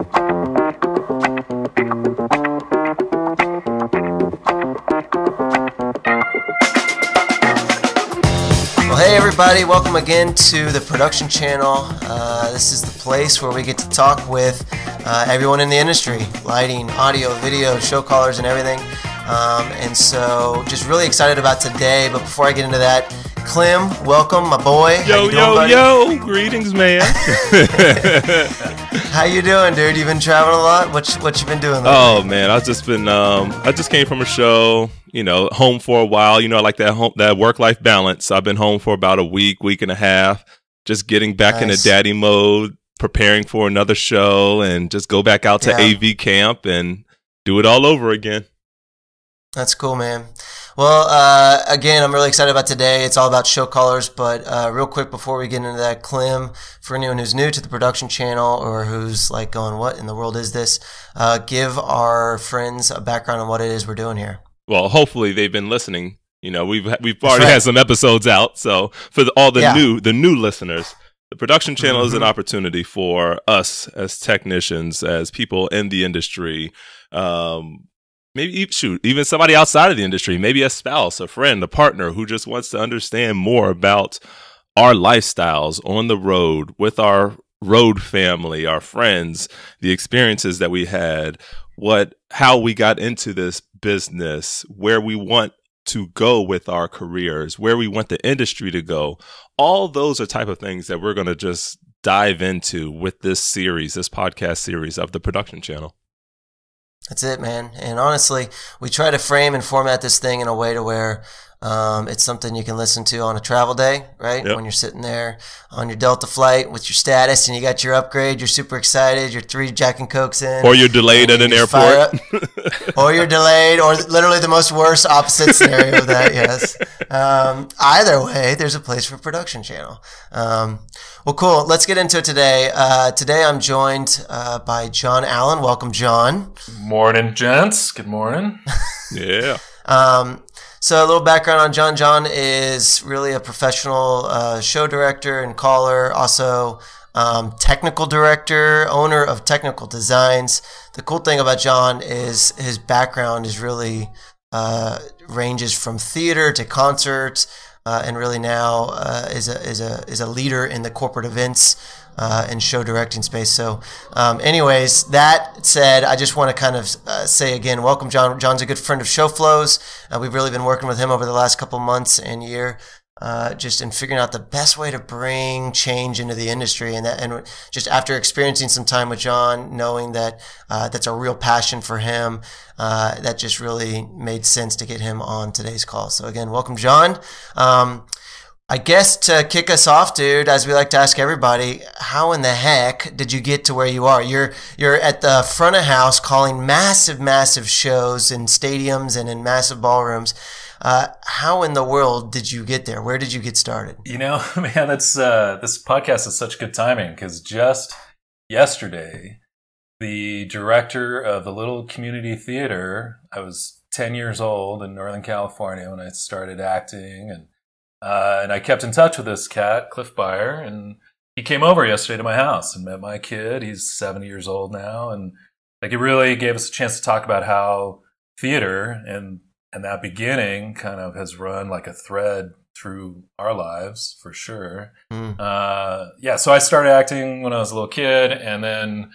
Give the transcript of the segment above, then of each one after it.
Well, hey everybody, welcome again to the production channel. Uh, this is the place where we get to talk with uh, everyone in the industry lighting, audio, video, show callers, and everything. Um, and so, just really excited about today. But before I get into that, Clem, welcome, my boy. Yo, doing, yo, buddy? yo! Greetings, man. How you doing, dude? You've been traveling a lot? What you, what you been doing? oh man, I've just been. Um, I just came from a show. You know, home for a while. You know, I like that home, that work life balance. I've been home for about a week, week and a half, just getting back into Nice. daddy mode, preparing for another show, and just go back out to Yeah. AV camp and do it all over again. That's cool, man. Well, uh, again, I'm really excited about today. It's all about show callers, but uh, real quick before we get into that, Clem, for anyone who's new to the production channel or who's like going, "What in the world is this?" Uh, give our friends a background on what it is we're doing here. Well, hopefully they've been listening. You know, we've we've already right. had some episodes out. So for the, all the Yeah. new the new listeners, the production channel is an Mhm. opportunity for us as technicians, as people in the industry. Um, maybe shoot, even somebody outside of the industry, maybe a spouse, a friend, a partner who just wants to understand more about our lifestyles on the road with our road family, our friends, the experiences that we had, what how we got into this business, where we want to go with our careers, where we want the industry to go. All those are type of things that we're going to just dive into with this series, this podcast series of the production channel. That's it, man. And honestly, we try to frame and format this thing in a way to where um, it's something you can listen to on a travel day, right? Yep. When you're sitting there on your Delta flight with your status and you got your upgrade, you're super excited, you're three Jack and Cokes in. Or you're delayed at an airport. or you're delayed, or literally the most worst opposite scenario of that. Yes. Um, either way, there's a place for production channel. Um, well, cool. Let's get into it today. Uh, today, I'm joined uh, by Jon Allen. Welcome, Jon. Morning, gents. Good morning. yeah. Um, so a little background on Jon. Jon is really a professional uh, show director and caller, also um, technical director, owner of Technical Designs. The cool thing about Jon is his background is really uh, ranges from theater to concerts, uh, and really now uh, is a is a is a leader in the corporate events uh, and show directing space. So, um, anyways, that said, I just want to kind of uh, say again, welcome, Jon. Jon's a good friend of ShowFlow's. Uh, we've really been working with him over the last couple months and year. Uh, just in figuring out the best way to bring change into the industry, and that, and just after experiencing some time with Jon, knowing that uh, that's a real passion for him, uh, that just really made sense to get him on today's call. So again, welcome, Jon. Um, I guess to kick us off, dude, as we like to ask everybody, how in the heck did you get to where you are? You're you're at the front of house calling massive, massive shows in stadiums and in massive ballrooms. Uh, how in the world did you get there? Where did you get started? You know, man, that's uh, this podcast is such good timing because just yesterday, the director of the little community theater, I was 10 years old in Northern California when I started acting, and uh, and I kept in touch with this cat, Cliff Byer, and he came over yesterday to my house and met my kid. He's 70 years old now, and like it really gave us a chance to talk about how theater and and that beginning kind of has run like a thread through our lives for sure. Mm. Uh, yeah, so I started acting when I was a little kid, and then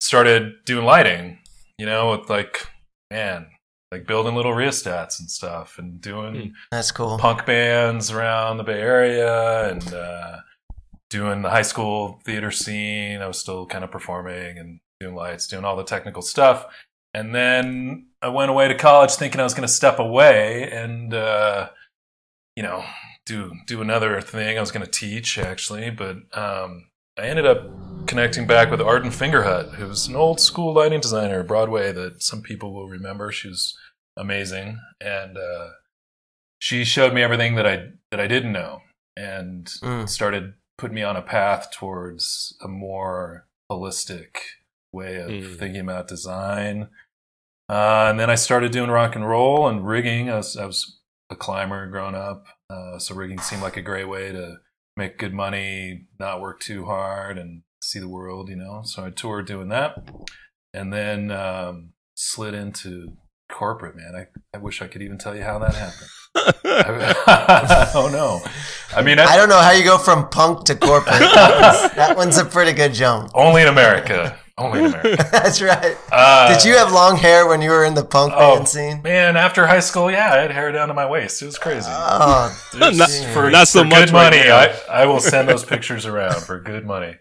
started doing lighting. You know, with like man, like building little rheostats and stuff, and doing That's cool. punk bands around the Bay Area, and uh, doing the high school theater scene. I was still kind of performing and doing lights, doing all the technical stuff. And then I went away to college thinking I was going to step away and, uh, you know, do do another thing. I was going to teach actually, but um, I ended up connecting back with Arden Fingerhut, who's an old school lighting designer, Broadway, that some people will remember. She was amazing, and uh, she showed me everything that I that I didn't know, and Mm. started putting me on a path towards a more holistic way of Mm. thinking about design. Uh, and then I started doing rock and roll and rigging. I was, I was a climber growing up, uh, so rigging seemed like a great way to make good money, not work too hard, and see the world, you know. So I toured doing that, and then um, slid into corporate. Man, I, I wish I could even tell you how that happened. I don't know. I mean, I don't know how you go from punk to corporate. that, one's, that one's a pretty good jump. only in America. Only in America. That's right. Uh, Did you have long hair when you were in the punk Oh, band scene? man, after high school, yeah, I had hair down to my waist. It was crazy. Oh, not, for, not so for much good money. now. I, I will send those pictures around for good money.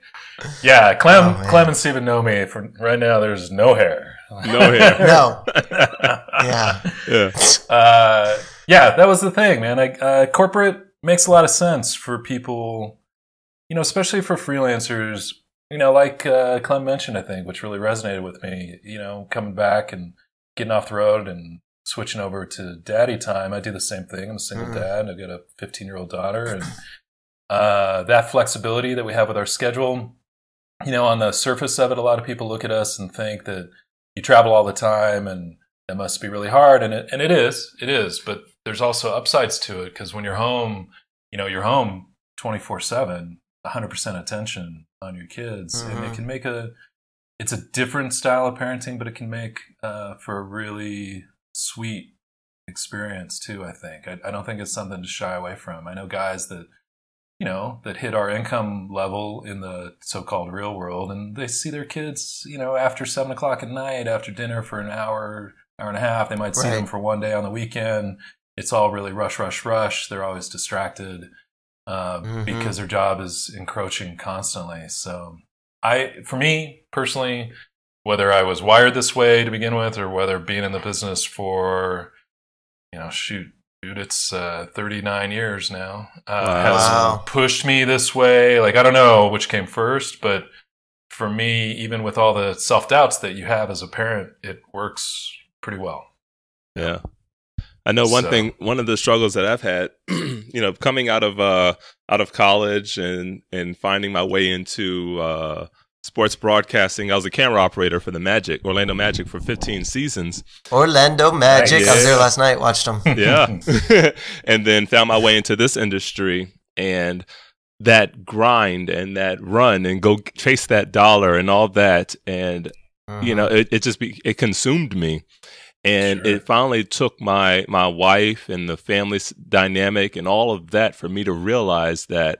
Yeah, Clem, Oh. Clem and Stephen know me. For right now, there's no hair. No hair. no. Yeah. Yeah. uh, yeah, that was the thing, man. I, uh, corporate makes a lot of sense for people, you know, especially for freelancers. You know, like uh, Clem mentioned, I think, which really resonated with me. You know, coming back and getting off the road and switching over to daddy time. I do the same thing. I'm a single Mhm. dad. I've got a 15 year old daughter, and uh, that flexibility that we have with our schedule. You know, on the surface of it, a lot of people look at us and think that you travel all the time and it must be really hard. And it, and it is it is but there's also upsides to it because when you're home you know you're home 24/7 100% attention on your kids and it Mhm. can make a it's a different style of parenting but it can make uh, for a really sweet experience too i think. I, I don't think it's something to shy away from. I know guys that you know that hit our income level in the so-called real world and they see their kids you know after seven o'clock at night after dinner for an hour hour and a half they might see Right. them for one day on the weekend it's all really rush rush rush they're always distracted uh, Mhm. because their job is encroaching constantly so i for me personally whether i was wired this way to begin with or whether being in the business for you know shoot dude it's uh, 39 years now uh, Wow. has pushed me this way like i don't know which came first but for me even with all the self-doubts that you have as a parent it works pretty well Yeah. I know one So- thing one of the struggles that I've had, you know, coming out of uh out of college and and finding my way into uh sports broadcasting. I was a camera operator for the Magic, Orlando Magic for 15 seasons. Orlando Magic. I was there last night. Watched them. Yeah. and then found my way into this industry and that grind and that run and go chase that dollar and all that and you know mm-hmm. it, it just be, it consumed me and Sure. it finally took my my wife and the family dynamic and all of that for me to realize that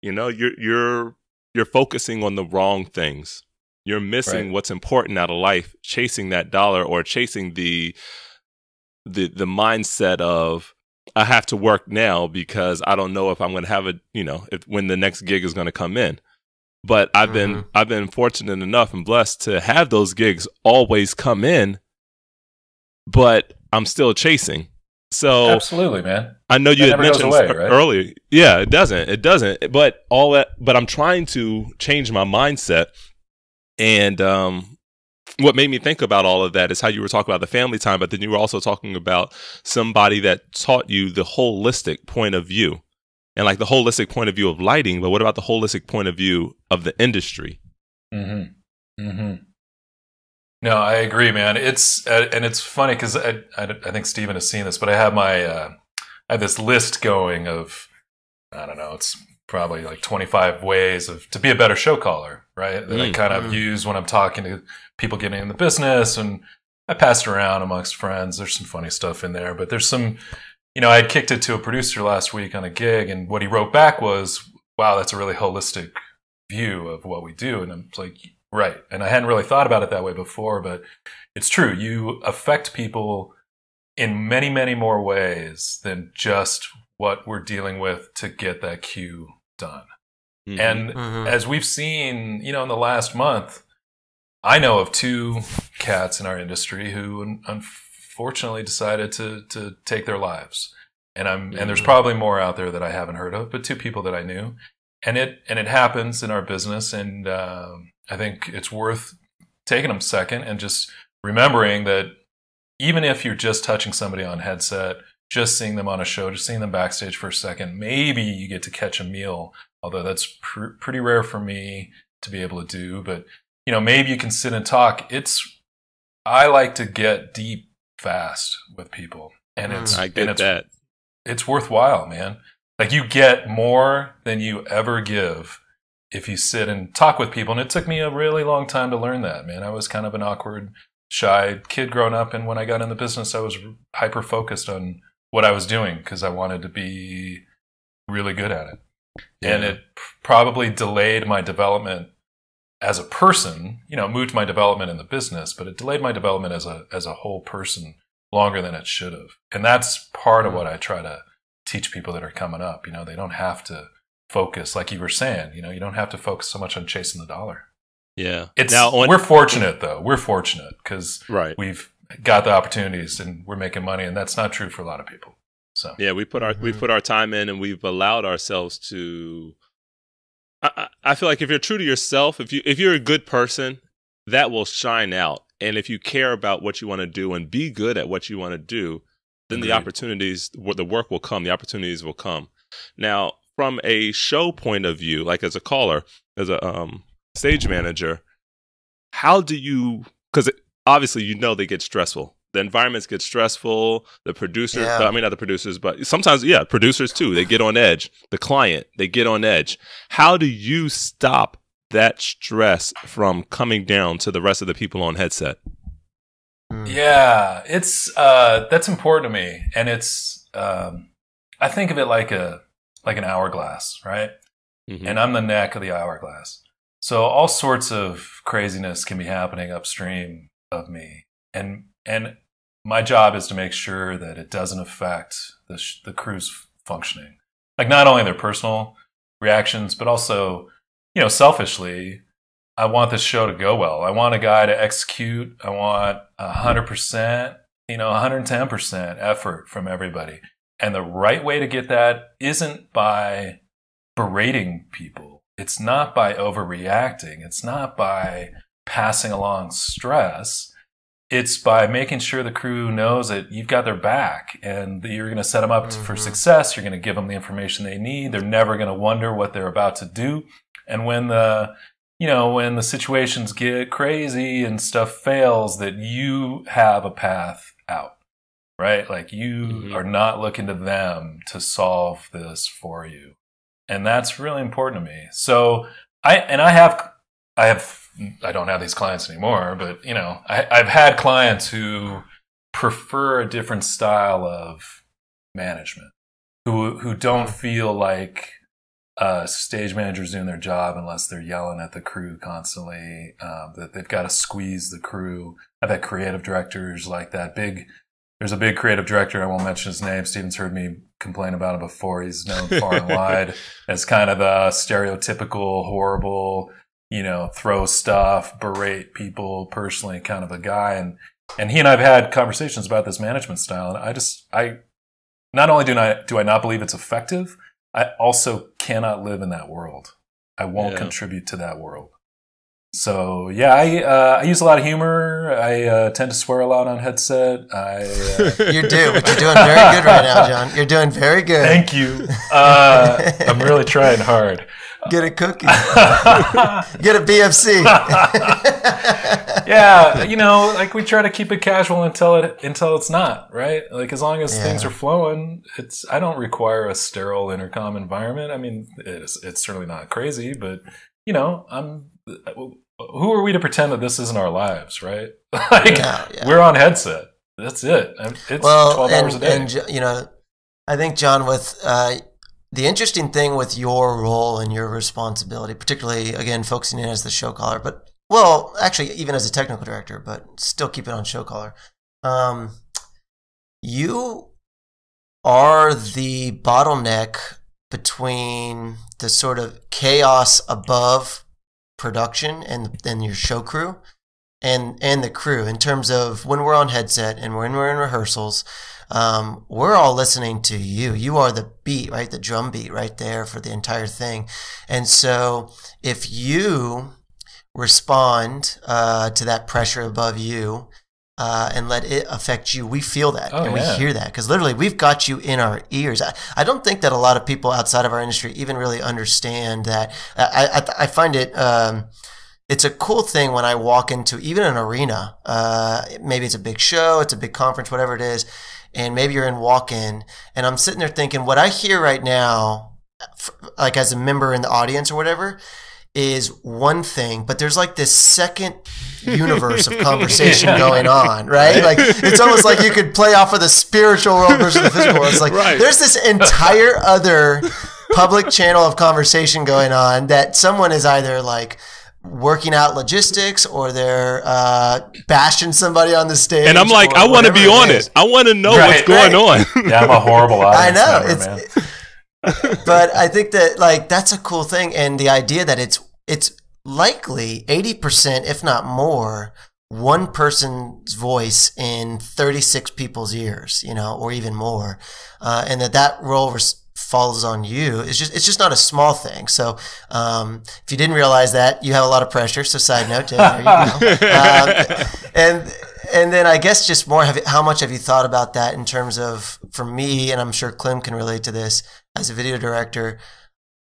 you know you're you're you're focusing on the wrong things you're missing Right. what's important out of life chasing that dollar or chasing the the the mindset of I have to work now because I don't know if I'm going to have a you know if when the next gig is going to come in. But I've been Mhm. I've been fortunate enough and blessed to have those gigs always come in, but I'm still chasing. So absolutely man I know you That had mentioned away, right? earlier. Yeah, it doesn't. It doesn't. But all that. But I'm trying to change my mindset. And um, what made me think about all of that is how you were talking about the family time, but then you were also talking about somebody that taught you the holistic point of view, and like the holistic point of view of lighting. But what about the holistic point of view of the industry? Mm-hmm. Mm-hmm. No, I agree, man. It's uh, and it's funny because I, I I think Stephen has seen this, but I have my uh, I have this list going of I don't know, it's probably like 25 ways of to be a better show caller, right? That I Mm. kind of Mm. use when I'm talking to people getting in the business, and I pass it around amongst friends. There's some funny stuff in there, but there's some, you know, I had kicked it to a producer last week on a gig, and what he wrote back was, "Wow, that's a really holistic view of what we do," and I'm like, right. And I hadn't really thought about it that way before, but it's true. You affect people in many, many more ways than just what we're dealing with to get that cue done. Mhm. And Mhm. as we've seen, you know, in the last month, I know of two cats in our industry who unfortunately decided to to take their lives. And I'm and there's Mhm. probably more out there that I haven't heard of, but two people that I knew. And it and it happens in our business and um, I think it's worth taking them second and just remembering that even if you're just touching somebody on headset, just seeing them on a show, just seeing them backstage for a second, maybe you get to catch a meal although that's pr- pretty rare for me to be able to do. But you know, maybe you can sit and talk. It's I like to get deep fast with people, and mm. it's I and get it's, that. It's worthwhile, man. Like you get more than you ever give if you sit and talk with people, and it took me a really long time to learn that, man. I was kind of an awkward, shy kid growing up, and when I got in the business, I was hyper focused on what I was doing because I wanted to be really good at it. Yeah. And it probably delayed my development as a person, you know, moved my development in the business, but it delayed my development as a as a whole person longer than it should have. And that's part of hmm. what I try to teach people that are coming up. You know, they don't have to focus like you were saying, you know, you don't have to focus so much on chasing the dollar. Yeah. It's now, when, we're fortunate though. We're fortunate cuz right. we've got the opportunities and we're making money and that's not true for a lot of people. So Yeah, we put our mm-hmm. we put our time in and we've allowed ourselves to I, I feel like if you're true to yourself, if you if you're a good person, that will shine out. And if you care about what you want to do and be good at what you want to do, then Agreed. the opportunities, the work will come, the opportunities will come. Now, from a show point of view, like as a caller, as a um, stage manager, how do you? Because obviously, you know they get stressful the environments get stressful. The producers, yeah. I mean, not the producers, but sometimes, yeah, producers too. They get on edge. The client, they get on edge. How do you stop that stress from coming down to the rest of the people on headset? Hmm. Yeah, it's uh, that's important to me, and it's um, I think of it like a like an hourglass, right? Mm-hmm. And I'm the neck of the hourglass. So all sorts of craziness can be happening upstream of me, and and my job is to make sure that it doesn't affect the, sh- the crew's functioning. Like not only their personal reactions, but also, you know, selfishly, I want this show to go well. I want a guy to execute. I want hundred percent, you know, 110% effort from everybody. And the right way to get that isn't by berating people. It's not by overreacting. It's not by passing along stress it's by making sure the crew knows that you've got their back and that you're going to set them up mm-hmm. for success. You're going to give them the information they need. They're never going to wonder what they're about to do. And when the, you know, when the situations get crazy and stuff fails, that you have a path out, right? Like you mm-hmm. are not looking to them to solve this for you. And that's really important to me. So I, and I have, I have I don't have these clients anymore, but you know, I, I've had clients who prefer a different style of management, who who don't feel like uh, stage managers doing their job unless they're yelling at the crew constantly. Um, that they've got to squeeze the crew. I've had creative directors like that. Big, there's a big creative director. I won't mention his name. Stephen's heard me complain about him before. He's known far and wide as kind of a stereotypical, horrible you know, throw stuff, berate people personally, kind of a guy. And, and he and I've had conversations about this management style. And I just, I, not only do I, do I not believe it's effective, I also cannot live in that world. I won't yeah. contribute to that world. So yeah, I uh, I use a lot of humor. I uh, tend to swear a lot on headset. I uh... you do, but you're doing very good right now, Jon. You're doing very good. Thank you. Uh, I'm really trying hard. Get a cookie. Get a BFC. yeah, you know, like we try to keep it casual until it until it's not, right? Like as long as yeah. things are flowing, it's I don't require a sterile intercom environment. I mean, it's it's certainly not crazy, but you know, I'm who are we to pretend that this isn't our lives, right? like yeah, yeah. we're on headset. That's it. It's well, 12 and, hours a day. And you know, I think Jon with uh, the interesting thing with your role and your responsibility, particularly again focusing in as the show caller, but well, actually even as a technical director, but still keep it on show caller. Um, you are the bottleneck between the sort of chaos above production and and your show crew and and the crew in terms of when we're on headset and when we're in rehearsals um, we're all listening to you. You are the beat, right? The drum beat right there for the entire thing. And so if you respond uh, to that pressure above you, uh, and let it affect you. We feel that oh, and we yeah. hear that because literally we've got you in our ears. I, I, don't think that a lot of people outside of our industry even really understand that. I, I, I find it. Um, it's a cool thing when I walk into even an arena. Uh, maybe it's a big show, it's a big conference, whatever it is, and maybe you're in walk-in and i'm sitting there thinking what i hear right now like as a member in the audience or whatever is one thing, but there's like this second universe of conversation Yeah. going on, right? Like it's almost like you could play off of the spiritual world versus the physical world. It's like Right. there's this entire other public channel of conversation going on that someone is either like working out logistics or they're uh, bashing somebody on the stage. And I'm like, I want to be on is. it. I want to know Right, what's going right. on. Yeah, I'm a horrible I know member, it's, man. But I think that like that's a cool thing, and the idea that it's it's likely eighty percent, if not more, one person's voice in thirty six people's ears, you know, or even more, uh, and that that role falls on you. It's just it's just not a small thing. So um, if you didn't realize that, you have a lot of pressure. So side note, Tim, there you go. um, and and then I guess just more, have, how much have you thought about that in terms of, for me, and I'm sure Clem can relate to this as a video director,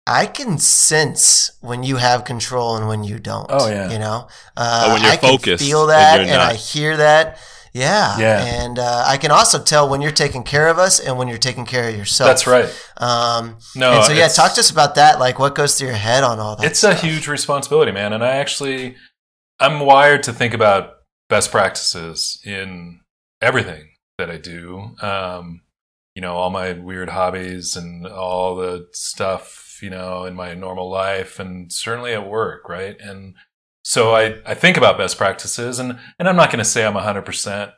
I can sense when you have control and when you don't. Oh, yeah. You know, uh, Oh, when you're I can focused feel that, you're and. I hear that. Yeah, Yeah. and uh, I can also tell when you're taking care of us and when you're taking care of yourself. That's right. Um, No, and so yeah, talk to us about that. Like, what goes through your head on all that? It's a huge responsibility, man. And I actually, I'm wired to think about best practices in everything that I do. Um, you know, all my weird hobbies and all the stuff, you know, in my normal life and certainly at work, right? And so I, I think about best practices and, and I'm not going to say I'm 100%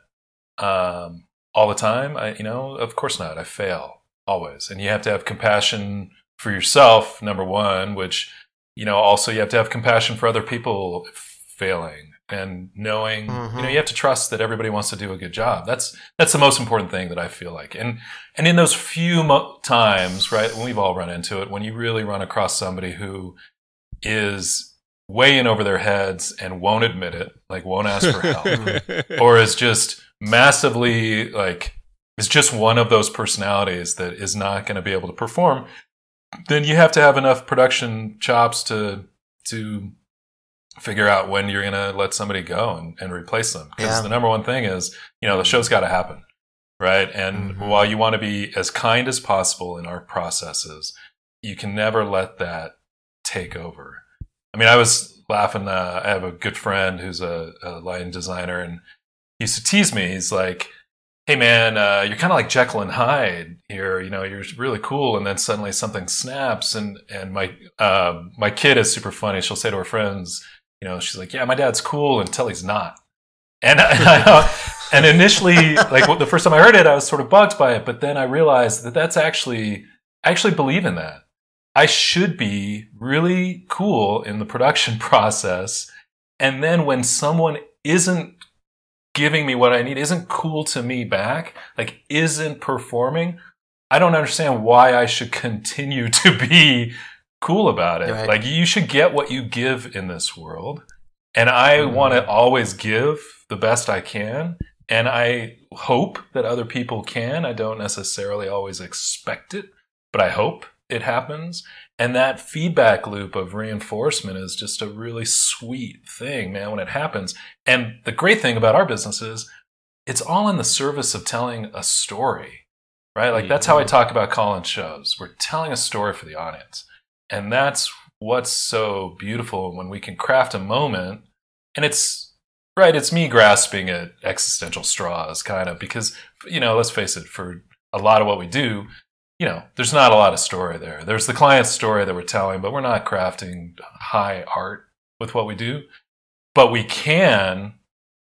um, all the time. I, you know, of course not. I fail always. And you have to have compassion for yourself, number one, which, you know, also you have to have compassion for other people failing and knowing, you know, Mhm. you have to trust that everybody wants to do a good job. That's, that's the most important thing that I feel like. And, and in those few mo- times, right, when we've all run into it, when you really run across somebody who is way in over their heads and won't admit it, like won't ask for help, or is just massively like is just one of those personalities that is not going to be able to perform, then you have to have enough production chops to to figure out when you're going to let somebody go and, and replace them. Because Yeah. the number one thing is, you know, the show's got to happen, right? And Mhm. while you want to be as kind as possible in our processes, you can never let that take over. I mean, I was laughing. Uh, I have a good friend who's a, a lighting designer, and he used to tease me. He's like, "Hey, man, uh, you're kind of like Jekyll and Hyde here. You know, you're really cool, and then suddenly something snaps." And and my uh, my kid is super funny. She'll say to her friends, "You know, she's like, yeah, my dad's cool until he's not." And I, and initially, like the first time I heard it, I was sort of bugged by it. But then I realized that that's actually I actually believe in that. I should be really cool in the production process. And then when someone isn't giving me what I need, isn't cool to me back, like isn't performing, I don't understand why I should continue to be cool about it. Right. Like you should get what you give in this world. And I Mm-hmm. want to always give the best I can. And I hope that other people can. I don't necessarily always expect it, but I hope it happens. And that feedback loop of reinforcement is just a really sweet thing, man, when it happens. And the great thing about our business is it's all in the service of telling a story, right? Like that's how I talk about calling shows. We're telling a story for the audience. And that's what's so beautiful when we can craft a moment. And it's right, it's me grasping at existential straws, kind of, because, you know, let's face it, for a lot of what we do, you know, there's not a lot of story there. There's the client's story that we're telling, but we're not crafting high art with what we do. But we can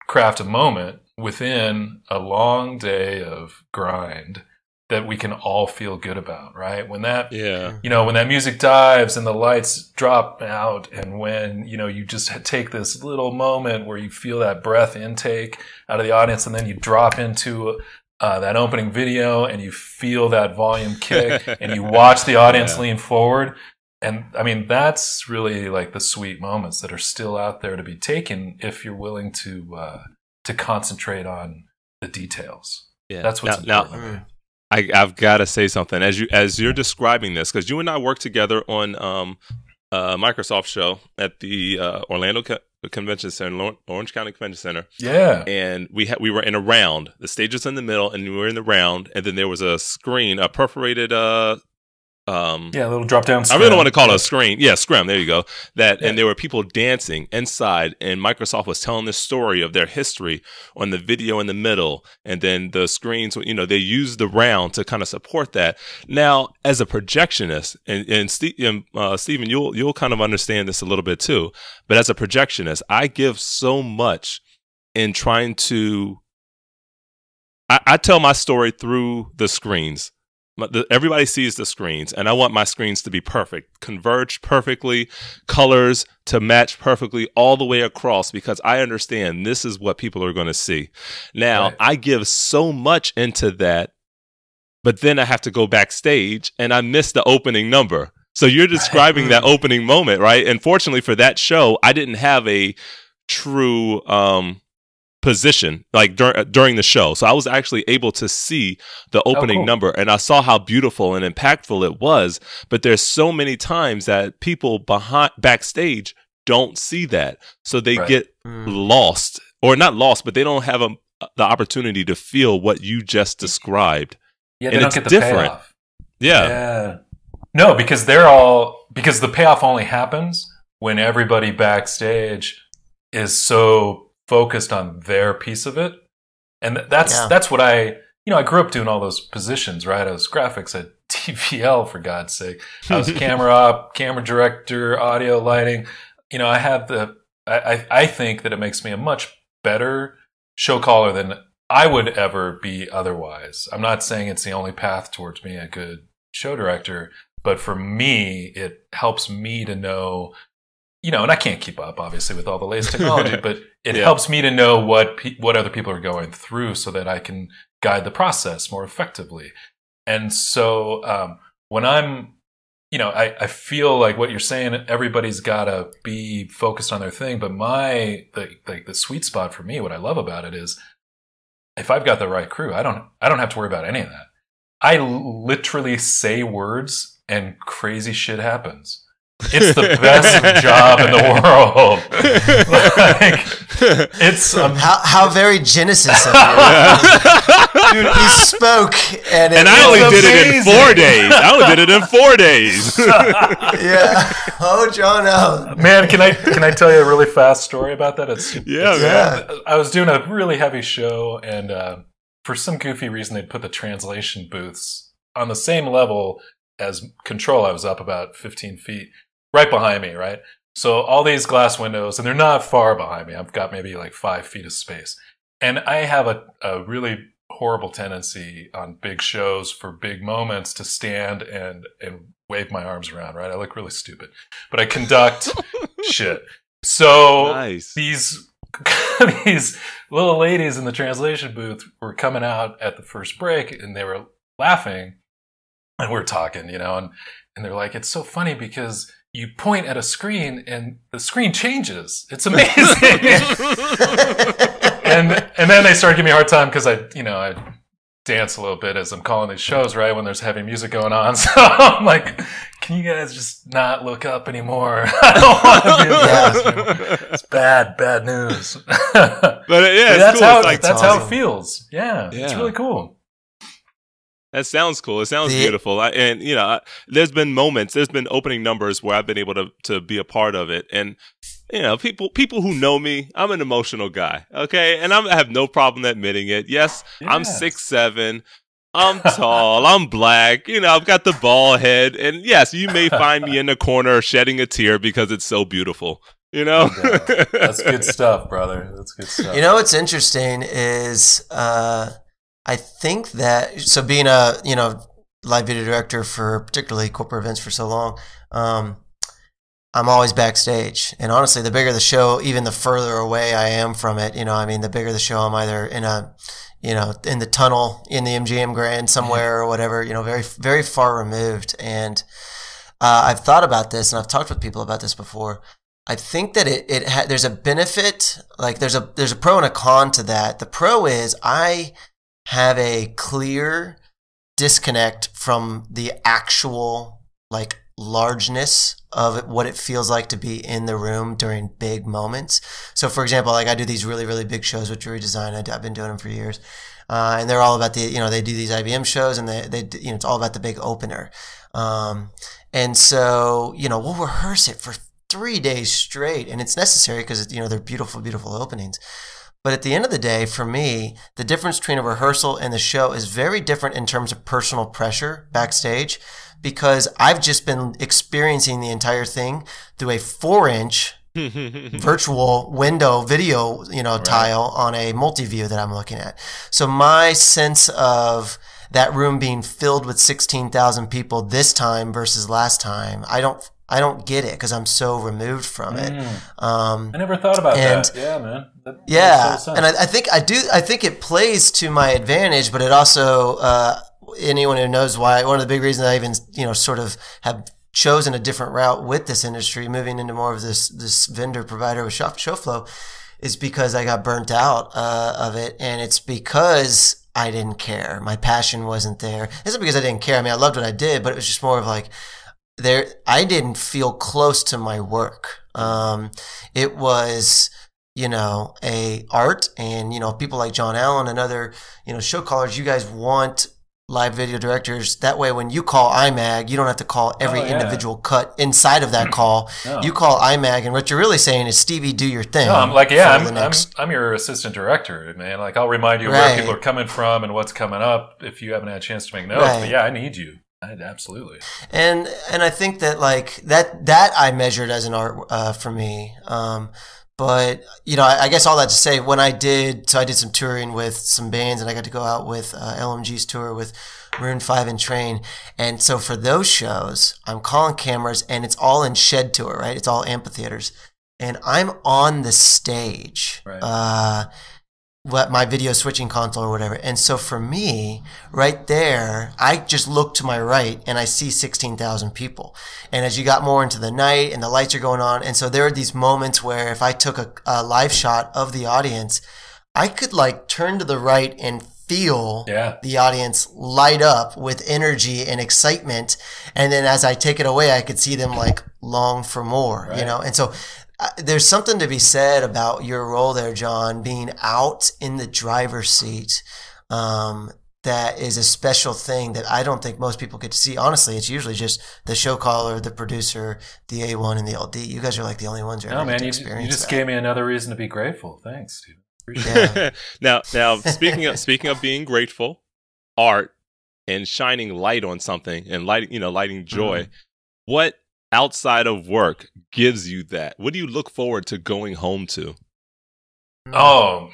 craft a moment within a long day of grind that we can all feel good about, right? When that yeah. you know, when that music dives and the lights drop out, and when, you know, you just take this little moment where you feel that breath intake out of the audience, and then you drop into uh, that opening video and you feel that volume kick, and you watch the audience Yeah. lean forward. And I mean, that's really like the sweet moments that are still out there to be taken if you're willing to, uh, to concentrate on the details. Yeah. That's what's now, now important. me. I, I've got to say something as you as you're describing this because you and I worked together on um, a Microsoft show at the uh, Orlando Co- Convention Center, Orange County Convention Center, Yeah. and we had we were in a round. The stage was in the middle, and we were in the round, and then there was a screen, a perforated uh, um Yeah, a little drop down. I really don't want to call it a screen. Yeah, scrim. There you go. That and there were people dancing inside, and Microsoft was telling this story of their history on the video in the middle, and then the screens. You know, they used the round to kind of support that. Now, as a projectionist, and and, Steve, and uh, Stephen, you'll you'll kind of understand this a little bit too. But as a projectionist, I give so much in trying to. I, I tell my story through the screens everybody sees the screens and i want my screens to be perfect converge perfectly colors to match perfectly all the way across because i understand this is what people are going to see. Now right. i give so much into that but then i have to go backstage and i miss the opening number. So you're describing that opening moment right? And fortunately for that show i didn't have a true um position like dur- during the show so i was actually able to see the oh, opening oh, cool. number and i saw how beautiful and impactful it was but there's so many times that people behind backstage don't see that so they right. get mm. lost or not lost but they don't have a, the opportunity to feel what you just described yeah they and don't get the different payoff. Yeah. yeah no because they're all because the payoff only happens when everybody backstage is so focused on their piece of it. And that's yeah. that's what I you know, I grew up doing all those positions, right? I was graphics at TVL for God's sake. I was camera op, camera director, audio lighting. You know, I have the I, I think that it makes me a much better show caller than I would ever be otherwise. I'm not saying it's the only path towards being a good show director, but for me, it helps me to know you know, and I can't keep up obviously with all the latest technology, but it yeah. helps me to know what pe- what other people are going through so that I can guide the process more effectively. And so um, when I'm, you know, I, I feel like what you're saying, everybody's got to be focused on their thing. But my the, like the sweet spot for me, what I love about it is if I've got the right crew, I don't I don't have to worry about any of that. I literally say words and crazy shit happens. It's the best job in the world. like, it's um, how, how very Genesis of you. Dude, he spoke, and, and I only amazing. did it in four days. I only did it in four days. yeah. Oh, Jon out. Man, can I can I tell you a really fast story about that? It's yeah, it's, yeah. I was doing a really heavy show, and uh, for some goofy reason, they put the translation booths on the same level as control. I was up about 15 feet right behind me, right? So all these glass windows, and they're not far behind me. I've got maybe like five feet of space. And I have a, a really horrible tendency on big shows for big moments to stand and, and wave my arms around, right? I look really stupid, but I conduct shit. So nice. these, these little ladies in the translation booth were coming out at the first break and they were laughing and we're talking, you know, and, and they're like, it's so funny because you point at a screen and the screen changes. It's amazing. and and then they start giving me a hard time because I you know I dance a little bit as I'm calling these shows right when there's heavy music going on. So I'm like, can you guys just not look up anymore? I don't want to be yeah. It's bad, bad news. but yeah, that's cool. how like, that's awesome. how it feels. Yeah, yeah, it's really cool. That sounds cool. It sounds beautiful. I, and you know, I, there's been moments, there's been opening numbers where I've been able to to be a part of it, and you know, people people who know me, I'm an emotional guy. Okay, and I'm, i have no problem admitting it. Yes, yes. I'm six seven. I'm tall. I'm black. You know, I've got the bald head, and yes, you may find me in the corner shedding a tear because it's so beautiful. You know, that's good stuff, brother. That's good stuff. You know what's interesting is. uh I think that so being a you know live video director for particularly corporate events for so long, um, I'm always backstage. And honestly, the bigger the show, even the further away I am from it, you know, I mean, the bigger the show, I'm either in a, you know, in the tunnel in the MGM Grand somewhere or whatever, you know, very, very far removed. And uh, I've thought about this and I've talked with people about this before. I think that it, it ha- there's a benefit, like there's a, there's a pro and a con to that. The pro is I, have a clear disconnect from the actual like largeness of what it feels like to be in the room during big moments. So, for example, like I do these really, really big shows with Jewelry Design. I, have been doing them for years. Uh, and they're all about the, you know, they do these IBM shows and they, they, you know, it's all about the big opener. Um, and so, you know, we'll rehearse it for three days straight and it's necessary because, you know, they're beautiful, beautiful openings. But at the end of the day, for me, the difference between a rehearsal and the show is very different in terms of personal pressure backstage because I've just been experiencing the entire thing through a four inch virtual window video, you know, right. tile on a multi-view that I'm looking at. So my sense of that room being filled with 16,000 people this time versus last time, I don't I don't get it because I'm so removed from it. Mm. Um, I never thought about and, that. Yeah, man. Yeah, and I, I, think I do. I think it plays to my advantage, but it also uh, anyone who knows why one of the big reasons I even you know sort of have chosen a different route with this industry, moving into more of this this vendor provider with shop show, ShowFlow, is because I got burnt out uh, of it, and it's because I didn't care. My passion wasn't there. It's not because I didn't care. I mean, I loved what I did, but it was just more of like there. I didn't feel close to my work. Um, it was you know a art and you know people like jon allen and other you know show callers you guys want live video directors. That way, when you call IMAG, you don't have to call every oh, yeah. individual cut inside of that call. No. You call IMAG, and what you're really saying is, Stevie, do your thing. No, I'm like, yeah, I'm. I'm, I'm, your assistant director, man. Like, I'll remind you right. where people are coming from and what's coming up if you haven't had a chance to make notes. Right. But yeah, I need you. absolutely. And and I think that like that that I measured as an art uh, for me. Um, but you know, I, I, guess all that to say, when I did, so I did some touring with some bands, and I got to go out with uh, LMG's tour with Maroon Five and Train. And so for those shows, I'm calling cameras, and it's all in shed tour, right? It's all amphitheaters, and I'm on the stage. Right. Uh, what my video switching console or whatever. And so for me, right there, I just look to my right and I see 16,000 people. And as you got more into the night and the lights are going on, and so there are these moments where if I took a, a live shot of the audience, I could like turn to the right and feel yeah. the audience light up with energy and excitement. And then as I take it away, I could see them like long for more, right. you know? And so there's something to be said about your role there, Jon, being out in the driver's seat. Um, that is a special thing that I don't think most people get to see. Honestly, it's usually just the show caller, the producer, the A1, and the LD. You guys are like the only ones who no, man, you, you just that. gave me another reason to be grateful. Thanks, dude. Yeah. now, now speaking of speaking of being grateful, art and shining light on something and lighting, you know, lighting joy. Mm-hmm. What outside of work gives you that? What do you look forward to going home to? Oh,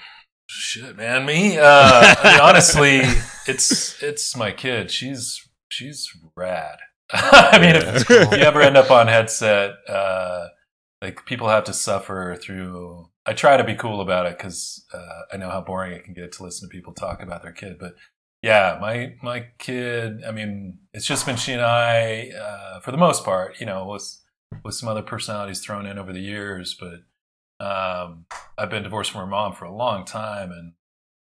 shit, man. Me, uh, I mean, honestly, it's it's my kid. She's she's rad. I mean, if, cool. if, you ever end up on headset, uh, like people have to suffer through. I try to be cool about it because uh, I know how boring it can get to listen to people talk about their kid, but yeah, my my kid. I mean, it's just been she and I uh, for the most part. You know, with with some other personalities thrown in over the years, but um, I've been divorced from her mom for a long time, and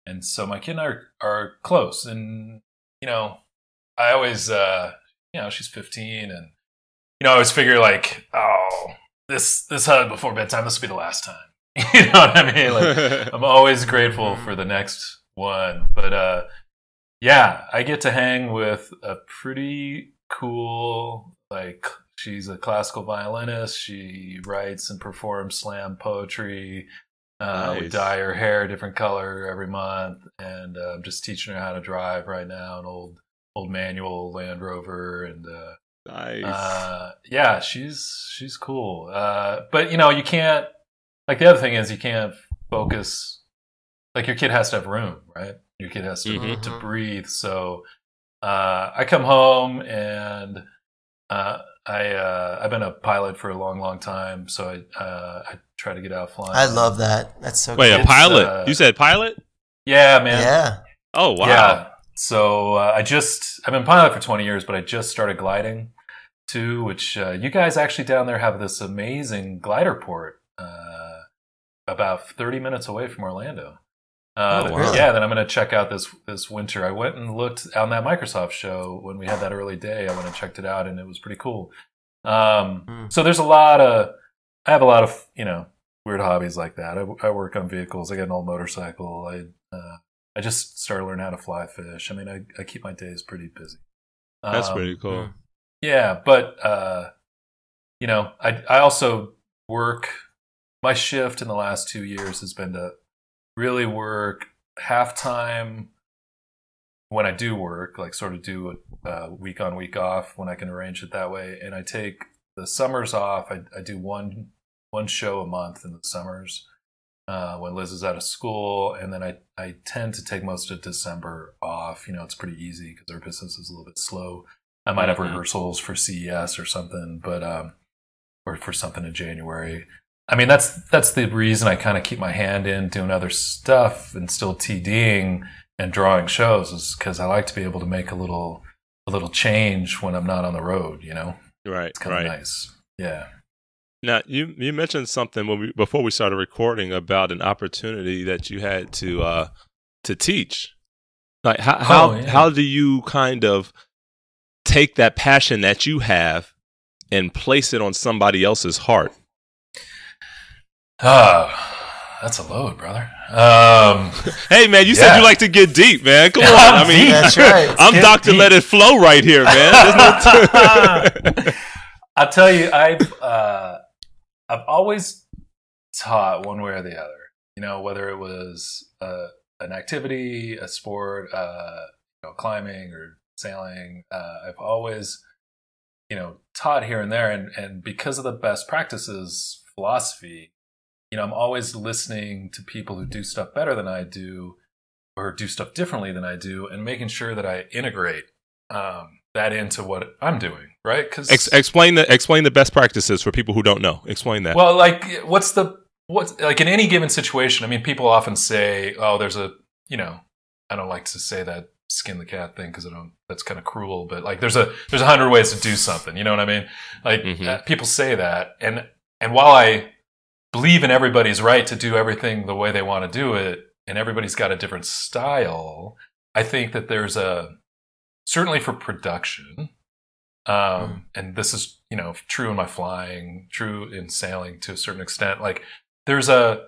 and so my kid and I are, are close. And you know, I always, uh, you know, she's 15, and you know, I always figure like, oh, this this hug before bedtime, this will be the last time. you know what I mean? Like, I'm always grateful for the next one, but uh yeah, I get to hang with a pretty cool, like, she's a classical violinist. She writes and performs slam poetry. Uh, nice. We dye her hair a different color every month, and uh, I'm just teaching her how to drive right now, an old old manual Land Rover, and uh, nice. Uh, yeah, she's she's cool. Uh, but you know, you can't like the other thing is you can't focus. Like your kid has to have room, right? Your kid has to mm-hmm. to breathe. So uh, I come home and uh, I uh, I've been a pilot for a long, long time. So I uh, I try to get out flying. I love that. That's so. Wait, a pilot? Uh, you said pilot? Yeah, man. Yeah. Oh wow. Yeah. So uh, I just I've been pilot for 20 years, but I just started gliding too, which you guys actually down there have this amazing glider port about 30 minutes away from Orlando. Uh, oh, wow. Yeah, then I'm going to check out this this winter. I went and looked on that Microsoft show when we had that early day. I went and checked it out, and it was pretty cool. Um, Mm. So there's a lot of, I have a lot of, you know, weird hobbies like that. I, I work on vehicles. I got an old motorcycle. I, uh, I just started learning how to fly fish. I mean, I, I keep my days pretty busy. That's Um, pretty cool. mm. yeah, but uh, you know, I I also work. My shift in the last two years has been to really work half time when I do work, like sort of do a uh, week on week off when I can arrange it that way, and I take the summers off. I, I do one one show a month in the summers uh, when Liz is out of school, and then I I tend to take most of December off. You know, it's pretty easy because our business is a little bit slow. I might have Mhm. rehearsals for CES or something, but um, or for something in January. I mean, that's that's the reason I kind of keep my hand in doing other stuff and still TDing and drawing shows is because I like to be able to make a little a little change when I'm not on the road. You know, Right, it's kind of right. nice. Yeah. Now you you mentioned something when we before we started recording about an opportunity that you had to uh to teach. Like how how Oh, yeah. how do you kind of take that passion that you have and place it on somebody else's heart? Ah, that's a load, brother. Um, Hey man, you said you like to get deep, man. Come on. I'm I mean. That's right. I'm Get Doctor deep. Let It Flow right here, man. There's no I'll tell you, I've uh, I've always taught one way or the other. You know, whether it was uh, an activity, a sport, uh, you know, climbing or sailing. Uh, I've always, you know, taught here and there, and and because of the best practices philosophy, you know, I'm always listening to people who do stuff better than I do, or do stuff differently than I do, and making sure that I integrate um, that into what I'm doing, right? Because Ex- explain the explain the best practices for people who don't know. Explain that. well, like, what's the what's like in any given situation? I mean, people often say, "Oh, there's a," you know, I don't like to say that skin the cat thing because I don't. That's kind of cruel, but like, there's a there's a hundred ways to do something. You know what I mean? Like, Mhm. uh, people say that, and and while I believe in everybody's right to do everything the way they want to do it, and everybody's got a different style, I think that there's a certainly for production um, and this is you know true in my flying true in sailing to a certain extent like there's a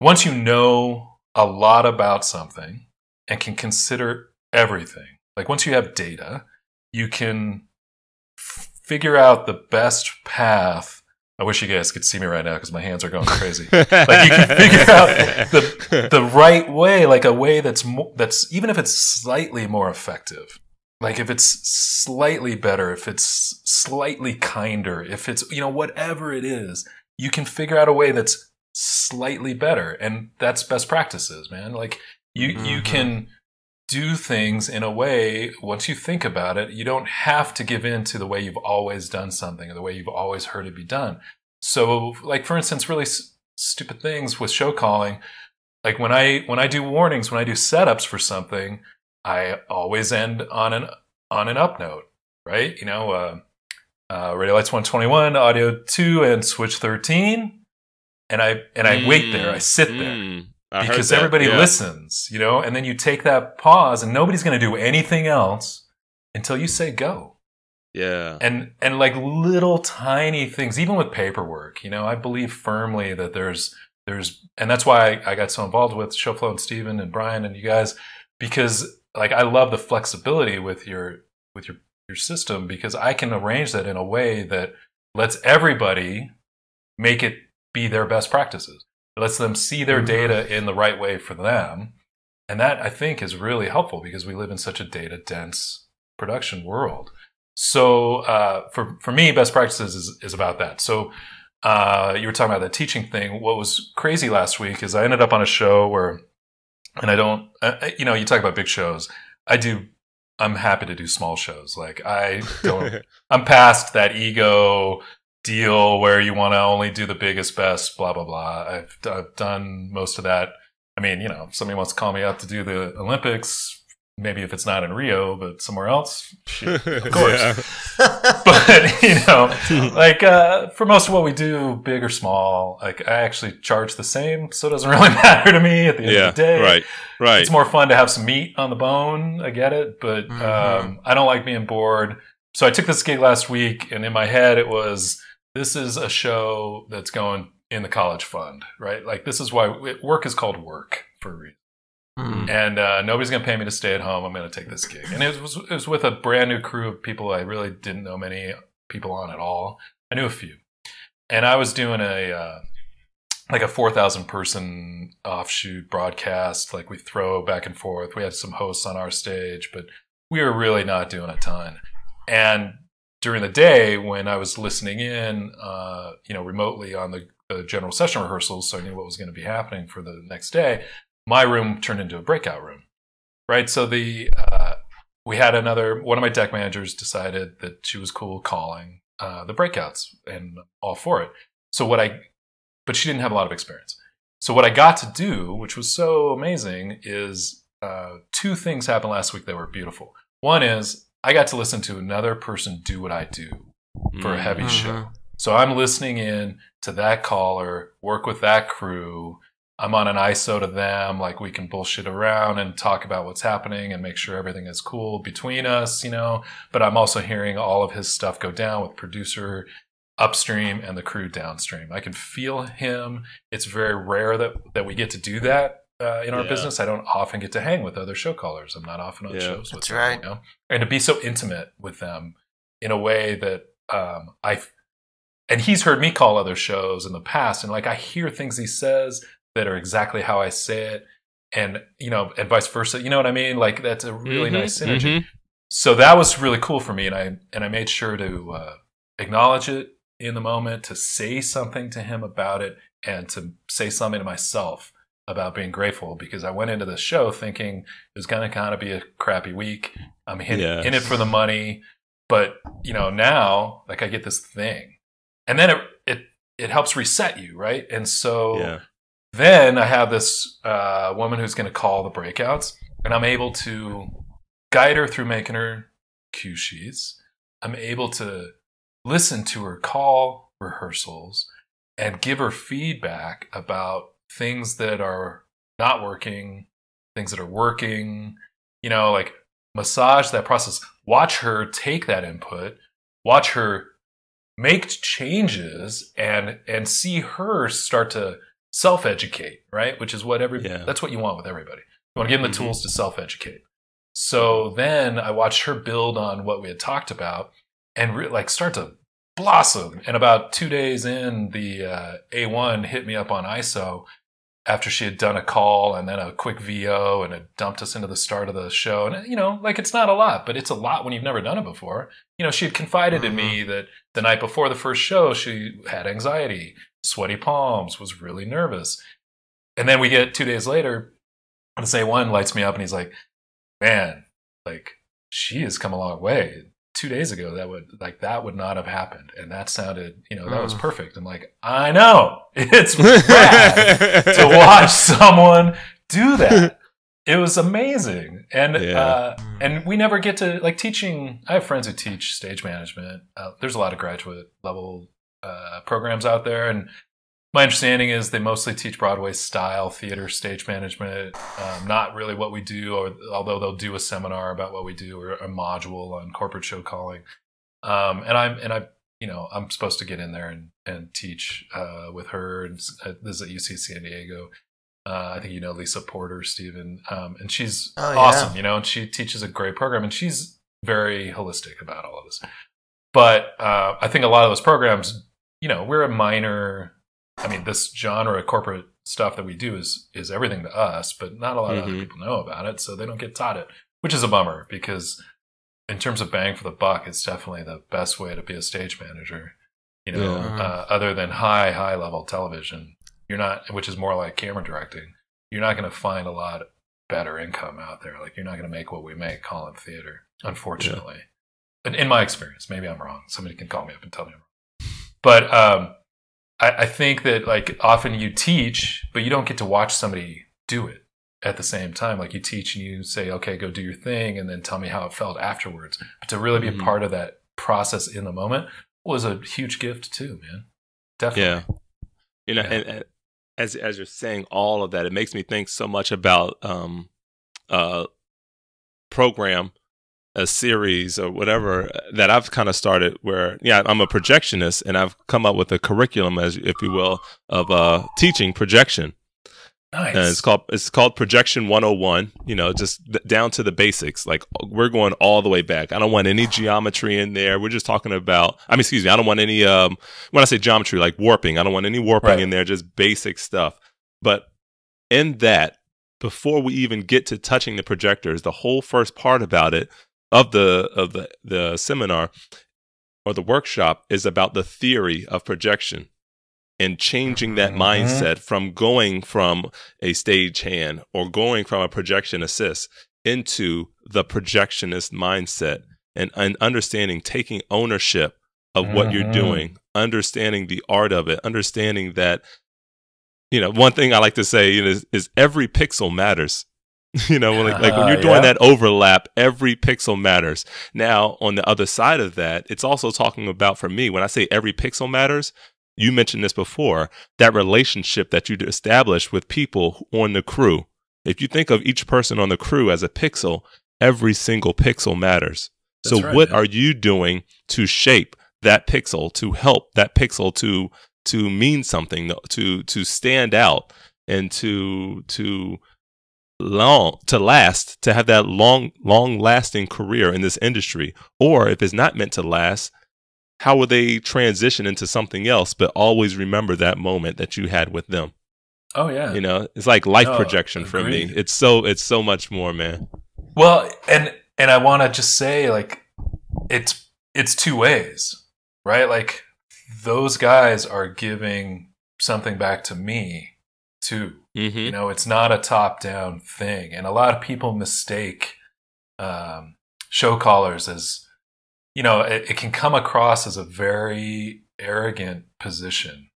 once you know a lot about something and can consider everything like once you have data you can figure out the best path i wish you guys could see me right now because my hands are going crazy like you can figure out the the right way, like a way that's mo- that's even if it's slightly more effective, like if it's slightly better, if it's slightly kinder, if it's you know whatever it is, you can figure out a way that's slightly better, and that's best practices, man. Like you you Mhm. can do things in a way once you think about it you don't have to give in to the way you've always done something or the way you've always heard it be done. So like for instance really stupid things with show calling. Like when i when i do warnings when i do setups for something i always end on an on an up note right? You know uh, uh, radio lights 121 audio 2 and switch 13 and i and i wait there. I sit there. Mm, I because everybody yeah. listens, you know, and then you take that pause and nobody's going to do anything else until you say go. Yeah. And and like little tiny things even with paperwork, you know, I believe firmly that there's there's and that's why I, I got so involved with ShowFlow and Stephen and Brian and you guys because like I love the flexibility with your with your your system because I can arrange that in a way that lets everybody make it be their best practices. It lets them see their Mhm. data in the right way for them. And that I think is really helpful because we live in such a data dense production world. So uh, for for me, best practices is, is about that. So uh, you were talking about the teaching thing. What was crazy last week is I ended up on a show where, and I don't, uh, you know, you talk about big shows. I do. I'm happy to do small shows. Like I don't. I'm past that ego deal where you want to only do the biggest, best, blah blah blah. I've I've done most of that. I mean, you know, if somebody wants to call me up to do the Olympics, maybe if it's not in Rio, but somewhere else, shit, of course. Yeah. But you know, like uh, for most of what we do, big or small, like I actually charge the same, so it doesn't really matter to me at the end yeah. of the day. Right. Right. It's more fun to have some meat on the bone. I get it, but Mhm. um, I don't like being bored. so I took this gig last week, and in my head it was this is a show that's going in the college fund, right? Like this is why work is called work for a reason. Mm. And uh, nobody's going to pay me to stay at home. I'm going to take this gig. And it was, it was with a brand new crew of people I really didn't know many people on at all. I knew a few. And I was doing a, uh, like a 4,000 person offshoot broadcast. Like we throw back and forth. We had some hosts on our stage, but we were really not doing a ton. And during the day when I was listening in, uh, you know, remotely on the, general session rehearsals, so I knew what was going to be happening for the next day, my room turned into a breakout room, right? So the uh, we had another one of my deck managers decided that she was cool calling uh, the breakouts and all for it. So what I, but she didn't have a lot of experience. So what I got to do, which was so amazing, is uh, two things happened last week that were beautiful. One is I got to listen to another person do what I do for a heavy mm-hmm. show. So I'm listening in to that caller, work with that crew, I'm on an ISO to them. Like we can bullshit around and talk about what's happening and make sure everything is cool between us, you know. But I'm also hearing all of his stuff go down with producer upstream and the crew downstream. I can feel him. It's very rare that that we get to do that uh, in our yeah. business. I don't often get to hang with other show callers. I'm not often on yeah, shows. That's them, right. You know? And to be so intimate with them in a way that um, I and he's heard me call other shows in the past, and like I hear things he says that are exactly how I say it, and you know, and vice versa. You know what I mean? Like that's a really mm-hmm, nice synergy. Mm-hmm. So that was really cool for me, and I and I made sure to uh, acknowledge it in the moment, to say something to him about it, and to say something to myself about being grateful because I went into the show thinking it was going to kind of be a crappy week. I'm in, yes. in it for the money, but you know now like I get this thing, and then it it it helps reset you, right? And so yeah. Then I have this uh, woman who's going to call the breakouts, and I'm able to guide her through making her cue sheets. I'm able to listen to her call rehearsals and give her feedback about things that are not working, things that are working, you know, like massage that process. Watch her take that input, watch her make changes and and see her start to self educate, right? Which is what every yeah. that's what you want with everybody. You want to give them the mm-hmm. tools to self educate. So then I watched her build on what we had talked about and re- like start to blossom. And about two days in, the uh, A1 hit me up on ISO after she had done a call and then a quick VO and it dumped us into the start of the show. And, you know, like it's not a lot, but it's a lot when you've never done it before. You know, she had confided mm-hmm. in me mm-hmm. that the night before the first show, she had anxiety sweaty palms, was really nervous. And then we get two days later, and say one lights me up and he's like, man, like she has come a long way. Two days ago, that would like that would not have happened, and that sounded, you know, that was perfect. I'm like, I know it's rad to watch someone do that. It was amazing, and yeah. uh, and we never get to like teaching. I have friends who teach stage management. Uh, there's a lot of graduate level uh, programs out there, and my understanding is they mostly teach Broadway style theater stage management. Um, not really what we do, or, although they'll do a seminar about what we do or a module on corporate show calling. Um, and I'm and I you know I'm supposed to get in there and and teach uh, with her. And uh, this is at UC San Diego. Uh, I think you know Lisa Porter, Stephen, um, and she's oh, yeah. awesome. You know, and she teaches a great program, and she's very holistic about all of this. But uh, I think a lot of those programs you know, we're a minor. I mean, this genre of corporate stuff that we do is is everything to us, but not a lot mm-hmm. of other mm-hmm. people know about it, so they don't get taught it, which is a bummer because in terms of bang for the buck, it's definitely the best way to be a stage manager. You know, yeah. uh, other than high high level television, you're not, which is more like camera directing. You're not going to find a lot better income out there. Like you're not going to make what we make calling theater, unfortunately. Yeah. But in my experience, maybe I'm wrong. Somebody can call me up and tell me I'm wrong. But um, I, I think that like often you teach, but you don't get to watch somebody do it at the same time. Like you teach and you say, okay, go do your thing, and then tell me how it felt afterwards. But to really be mm-hmm. a part of that process in the moment was a huge gift too, man. Definitely. Yeah. You know, yeah. And, and, as as you're saying all of that, it makes me think so much about um uh program a series or whatever that I've kind of started where yeah I'm a projectionist and I've come up with a curriculum as if you will of uh teaching projection. Nice. and it's called it's called projection 101 you know just down to the basics. Like we're going all the way back. I don't want any geometry in there. We're just talking about i mean excuse me i don't want any um when i say geometry like warping i don't want any warping Right. in there just basic stuff. But in that before we even get to touching the projectors the whole first part about it of the of the the seminar or the workshop is about the theory of projection and changing that Mhm. mindset from going from a stage hand or going from a projection assist into the projectionist mindset and, and understanding taking ownership of what you're Mhm. doing understanding the art of it understanding that you know one thing i like to say is, is every pixel matters you know like, like when Uh, you're doing yeah. that overlap every pixel matters now on the other side of that it's also talking about for me when i say every pixel matters you mentioned this before that relationship that you establish with people on the crew if you think of each person on the crew as a pixel every single pixel matters so right, what man. are you doing to shape that pixel to help that pixel to to mean something to to stand out and to to long to last to have that long long lasting career in this industry or if it's not meant to last how will they transition into something else but always remember that moment that you had with them oh yeah. you know it's like life No, projection for me it's so it's so much more man Well, and and I want to just say like it's it's two ways, right? Like those guys are giving something back to me too. Mm-hmm. You know, it's not a top down thing, and a lot of people mistake um, show callers as you know it, it can come across as a very arrogant position,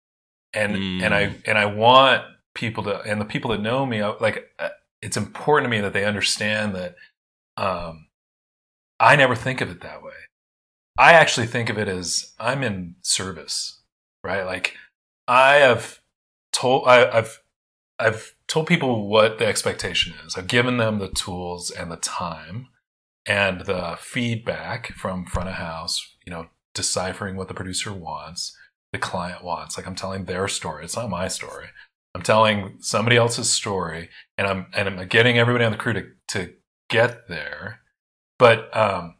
and Mm. and I and I want people to and the people that know me I- like uh, it's important to me that they understand that um, I never think of it that way. I actually think of it as I'm in service, right? Like I have told I, I've I've told people what the expectation is. I've given them the tools and the time and the feedback from front of house, you know, deciphering what the producer wants, the client wants. Like I'm telling their story. It's not my story. I'm telling somebody else's story and I'm and I'm getting everybody on the crew to to get there. But um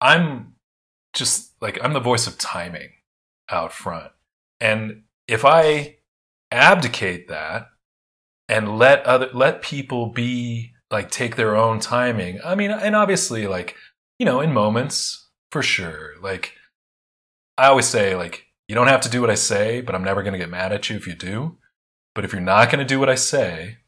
I'm just like I'm the voice of timing out front. And if I abdicate that and let other let people be like take their own timing. I mean, and obviously like, you know, in moments for sure. Like I always say like you don't have to do what I say, but I'm never going to get mad at you if you do. But if you're not going to do what I say,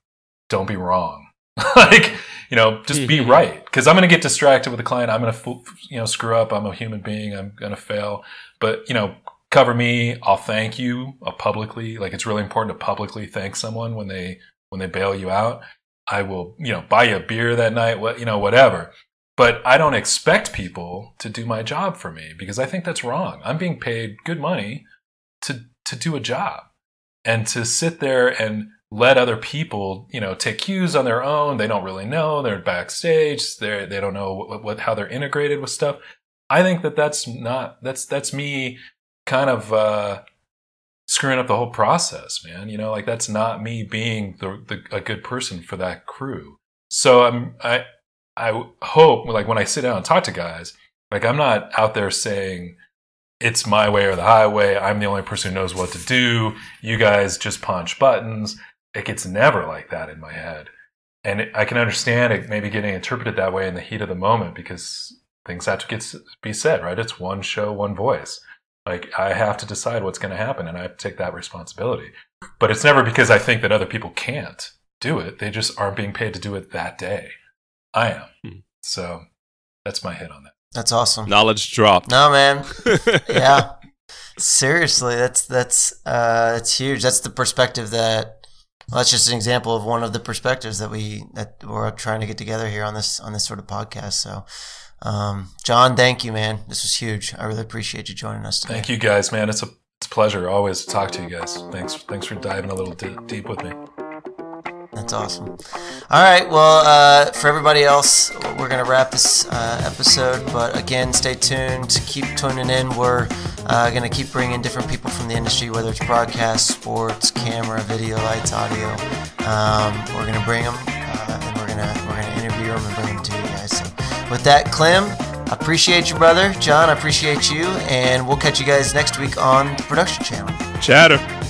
don't be wrong. like, you know, just be right. Cause I'm going to get distracted with the client. I'm going to, you know, screw up. I'm a human being. I'm going to fail. But, you know, cover me. I'll thank you uh, publicly. Like it's really important to publicly thank someone when they, when they bail you out. I will, you know, buy you a beer that night, what, you know, whatever. But I don't expect people to do my job for me because I think that's wrong. I'm being paid good money to, to do a job and to sit there and let other people, you know, take cues on their own. They don't really know. They're backstage. They they don't know what, what how they're integrated with stuff. I think that that's not that's that's me kind of uh, screwing up the whole process, man. You know, like that's not me being the, the a good person for that crew. So I'm I I hope like when I sit down and talk to guys, like I'm not out there saying it's my way or the highway. I'm the only person who knows what to do. You guys just punch buttons. It gets never like that in my head. And it, I can understand it maybe getting interpreted that way in the heat of the moment because things have to get be said, right? It's one show, one voice. Like I have to decide what's going to happen and I have to take that responsibility. But it's never because I think that other people can't do it. They just aren't being paid to do it that day. I am. Hmm. So that's my hit on that. That's awesome. knowledge drop No, man. yeah. Seriously, that's that's uh that's huge. That's the perspective that well, that's just an example of one of the perspectives that we that we're trying to get together here on this on this sort of podcast. So um Jon, thank you, man. This was huge. I really appreciate you joining us today. Thank you guys, man. It's a it's a pleasure always to talk to you guys. Thanks thanks for diving a little di- deep with me. That's awesome. All right. Well, uh, for everybody else, we're going to wrap this uh, episode. But again, stay tuned. Keep tuning in. We're uh, going to keep bringing different people from the industry, whether it's broadcast, sports, camera, video, lights, audio. Um, we're going to bring them, uh, and we're going to with that, Clem, I appreciate you, brother. Jon, I appreciate you, and we'll catch you guys next week on the production channel. Chatter.